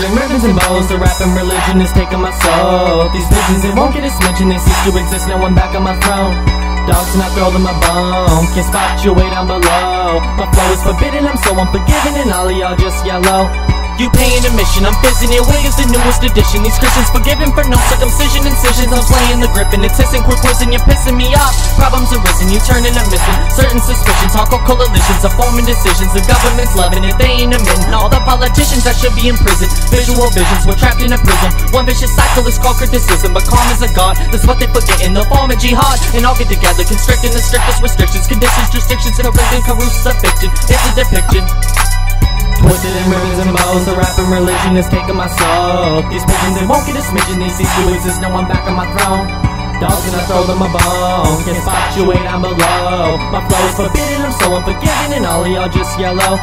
ribbons and bows, the rapping religion is taking my soul. These visions, they won't get a smidgen, they cease to exist, now I'm back on my throne. Dogs I throw them a bone, can't spot you way down below. My flow is forbidden, I'm so unforgiving, and all of y'all just yellow. You paying admission, I'm way is the newest addition. These Christians forgiven for no circumcision, incisions. I'm playing the grip and it's hissing, quick whizzing, you're pissing me off. Problems arisen, you turning and missing. Certain suspicions, hardcore coalitions of forming decisions. The government's loving it, they ain't admitting. All the politicians that should be in prison. Visual visions, we're trapped in a prison. One vicious cycle is called criticism, but calm is a god. That's what they forget in the form of jihad. And all get together, constricting the strictest restrictions, conditions, restrictions, and Carusa's fiction. It's a depiction. Twisted in ribbons and bows, the rapping religion is taking my soul. These pigeons, they won't get a smidgen, they cease to exist, now I'm back on my throne. Dogs and I throw them a bone, can't spot you way down below. My flow is forbidden, I'm so unforgiving, and all of y'all just yellow.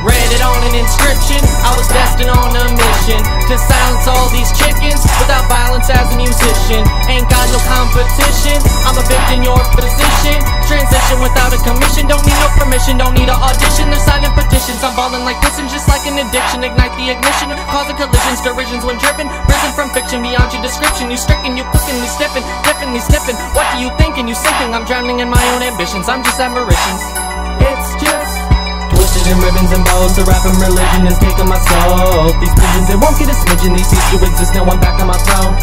Read it on an inscription, I was destined on a mission To silence all these chickens, without violence as a musician. Ain't got no competition, I'm a victim your position. Transition without a commission, don't need no permission Don't need an audition, they're signing petitions. I'm balling like this and just like an addiction. Ignite the ignition, causing collisions, derisions when driven. Risen from fiction beyond your description. You stricken, you cooking, you sniffing, differently sniffing. What do you thinking, you sinking, I'm drowning in my own ambitions. I'm just admirations It's just ribbons and bows, the rap and religion is taking my soul. These pigeons, they won't get a smidgen, they cease to exist, now I'm back on my throne.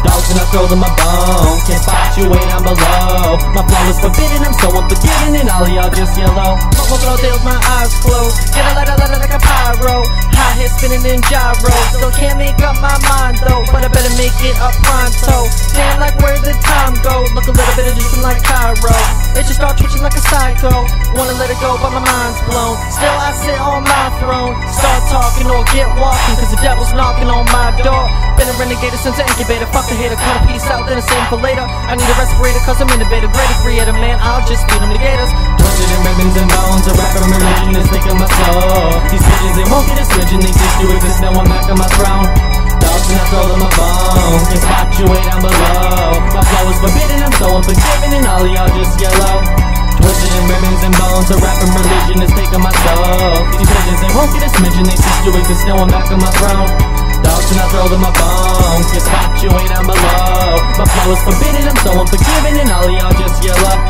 Dogs and I throw them a bone, can't spot you way down below. My flow is forbidden, I'm so unforgiving, and all of y'all just yellow. Smoke all day my eyes closed. Get a lighter, lighter like a pyro. High head spinning in gyro. Still can't make up my mind though, but I better make it up pronto. Damn, like where the time go. Look a little bit Egyptian like Cairo. It just start twitching like a. Let it go, but my mind's blown. Still I sit on my throne. Start talking or get walking, cause the devil's knocking on my door. Been a renegade since an incubator. Fuck the hater, cut a piece out, then a same for later. I need a respirator, cause I'm innovator, greater creator, man. I'll just feed them the gators. Twisted in ribbons and bones, the rap and religion is taking my soul. These pigeons, they won't get a smidgen, they cease to exist, now I'm back on my throne. Dogs and I throw them my bone, can't spot you way down below. My flow is forbidden, I'm so unforgiving, and all of y'all just yellow. Twisted in ribbons and bones, the rapping religion is taking my soul. These pigeons, they won't get a smidgen, they cease to exist, now I'm back on my throne. Dogs and I throw them my bones, can't spot you way down below. My flow is forbidden, I'm so unforgiving, and all y'all just yellow.